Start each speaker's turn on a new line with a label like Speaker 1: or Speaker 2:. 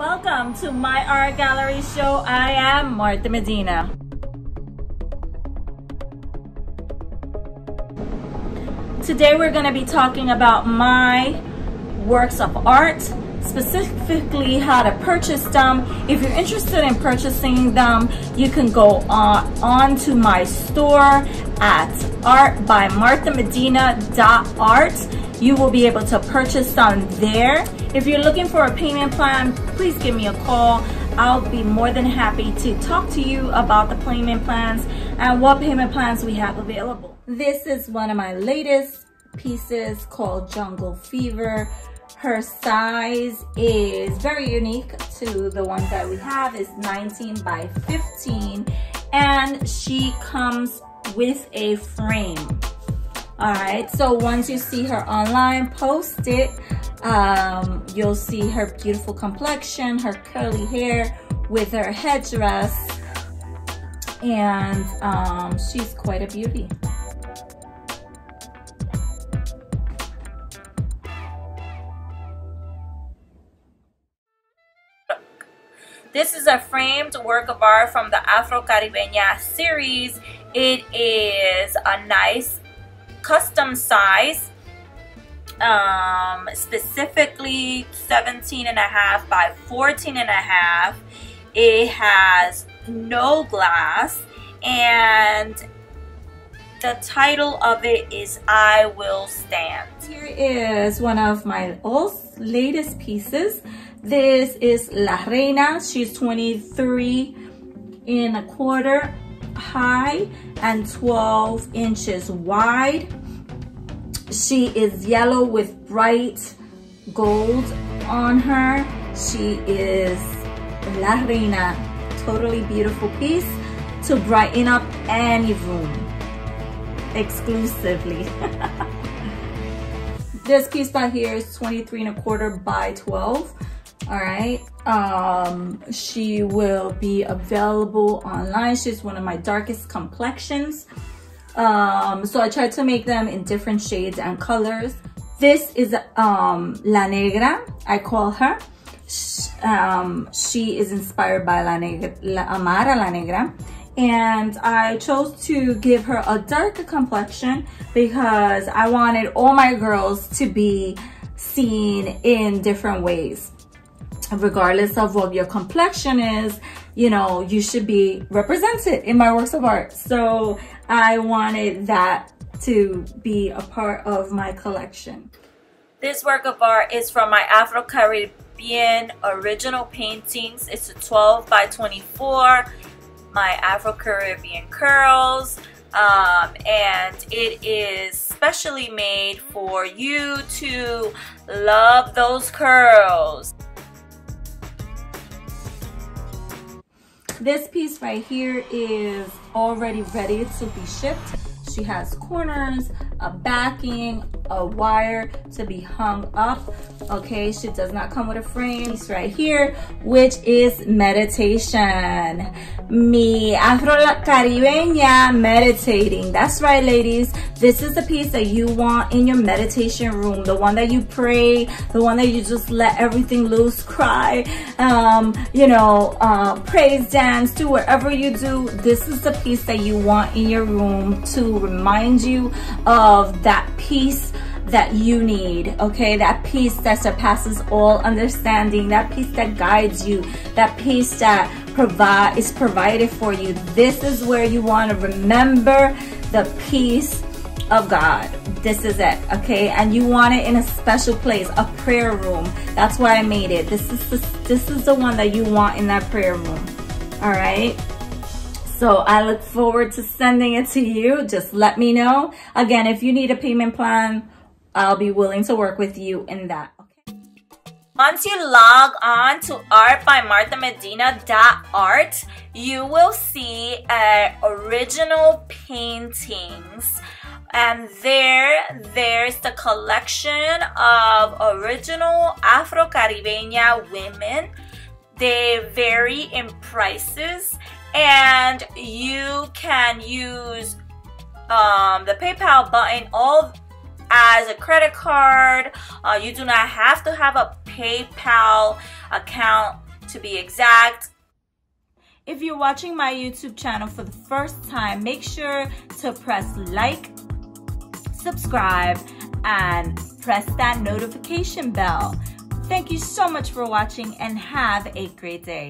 Speaker 1: Welcome to my art gallery show. I am Marta Medina. Today we're going to be talking about my works of art, specifically how to purchase them. If you're interested in purchasing them, you can go on, on to my store at artbymartamedina.art. You will be able to purchase them there. If you're looking for a payment plan, please give me a call. I'll be more than happy to talk to you about the payment plans and what payment plans we have available. This is one of my latest pieces called Jungle Fever. Her size is very unique to the ones that we have. It's 19 by 15 and she comes with a frame. All right, so once you see her online, post it. Um, you'll see her beautiful complexion, her curly hair with her headdress, and um, she's quite a beauty. This is a framed work of art from the Afro Caribeña series. It is a nice custom size, um, specifically 17 and a half by 14 and a half. It has no glass and the title of it is I Will Stand. Here is one of my latest pieces. This is La Reina. She's 23 and a quarter high and 12 inches wide. She is yellow with bright gold on her. She is La Reina. Totally beautiful piece to brighten up any room exclusively. this piece by here is 23 and a quarter by 12 all right. Um she will be available online. She's one of my darkest complexions. Um so i tried to make them in different shades and colors. This is um la negra. I call her. Um she is inspired by la negra la amara la negra. And I chose to give her a darker complexion because I wanted all my girls to be seen in different ways regardless of what your complexion is, you know, you should be represented in my works of art. So I wanted that to be a part of my collection. This work of art is from my Afro-Caribbean original paintings. It's a 12 by 24, my Afro-Caribbean curls, um, and it is specially made for you to love those curls. This piece right here is already ready to be shipped. She has corners, a backing, a wire to be hung up. Okay, she does not come with a frame. Piece right here, which is meditation. Me Afro Caribeña meditating. That's right, ladies. This is the piece that you want in your meditation room. The one that you pray, the one that you just let everything loose, cry, um, you know, uh, praise dance, do whatever you do. This is the piece that you want in your room to remind you of that peace that you need, okay? That peace that surpasses all understanding, that peace that guides you, that peace that provide is provided for you. This is where you want to remember the peace of God. This is it, okay? And you want it in a special place, a prayer room. That's why I made it. This is the, this is the one that you want in that prayer room. All right? So I look forward to sending it to you. Just let me know. Again, if you need a payment plan, I'll be willing to work with you in that. Once you log on to artbymartamedina.art, you will see uh, original paintings and there there's the collection of original Afro-Caribeña women. They vary in prices and you can use um, the PayPal button all as a credit card. Uh, you do not have to have a PayPal account to be exact. If you're watching my YouTube channel for the first time, make sure to press like, subscribe, and press that notification bell. Thank you so much for watching and have a great day.